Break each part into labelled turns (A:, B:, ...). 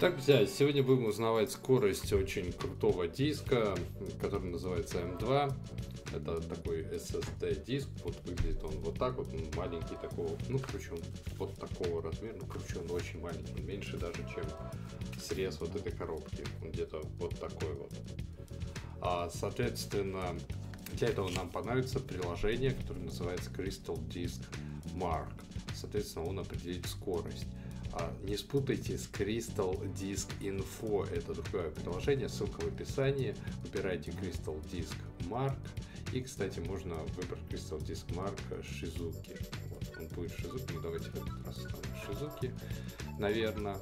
A: Так, друзья, сегодня будем узнавать скорость очень крутого диска, который называется M2. Это такой SSD диск, вот выглядит он вот так вот, маленький такого, ну, короче, он вот такого размера, ну, короче, он очень маленький, меньше даже, чем срез вот этой коробки, где-то вот такой вот. А, соответственно, для этого нам понадобится приложение, которое называется Crystal Disk Mark. Соответственно, он определит скорость. А, не спутайте с Crystal Disk Info. Это другое приложение, ссылка в описании. Выбирайте Crystal Disk Mark. И, кстати, можно выбрать Crystal Disk Mark Shizuki. Вот, он будет Shizuki, ну давайте в этот раз Shizuki, наверное.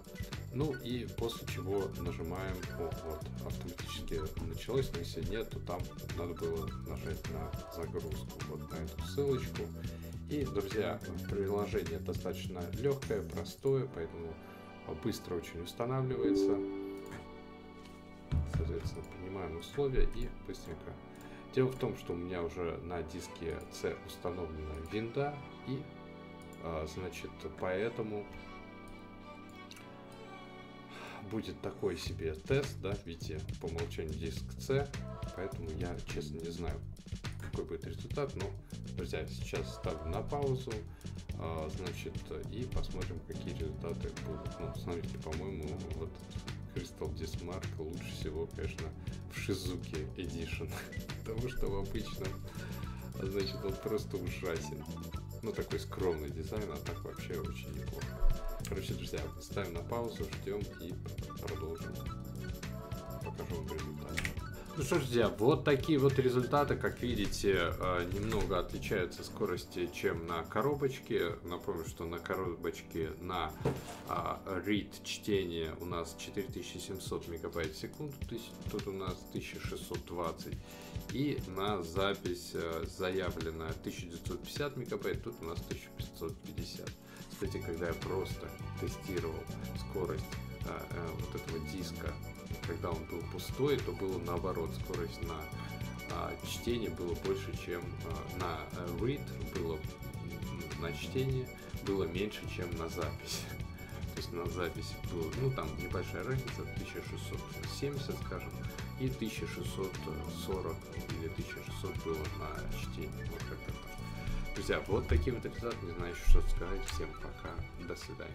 A: Ну и после чего нажимаем, о, вот, автоматически началось, но если нет, то там надо было нажать на загрузку, вот на эту ссылочку. И, друзья, приложение достаточно легкое, простое, поэтому быстро очень устанавливается. Соответственно, принимаем условия и быстренько. Дело в том, что у меня уже на диске C установлена винда, и, а, значит, поэтому будет такой себе тест, да, видите, по умолчанию диск C, поэтому я, честно, не знаю, какой будет результат, но, друзья, сейчас ставлю на паузу, а, значит, и посмотрим, какие результаты будут. Ну, смотрите, по-моему, вот Crystal Dismark лучше всего, конечно, в Shizuki Edition, потому что в обычном, значит, он просто ужасен. Ну, такой скромный дизайн, а так вообще очень неплохо. Короче, друзья, ставим на паузу, ждем и продолжим. Покажу вам результат. Ну что ж, друзья, вот такие вот результаты, как видите, э, немного отличаются скорости, чем на коробочке. Напомню, что на коробочке на а, read чтение у нас 4700 мегабайт в секунду, тут у нас 1620. И на запись э, заявлено 1950 мегабайт, тут у нас 1550. Кстати, когда я просто тестировал скорость а, вот этого диска когда он был пустой, то было наоборот, скорость на а, чтение было больше, чем а, на read было на чтение было меньше, чем на запись. То есть на запись было, ну там небольшая разница, 1670, скажем, и 1640 или 1600 было на чтение. Вот как-то так. Друзья, вот такие вот результаты, не знаю что сказать. Всем пока, до свидания.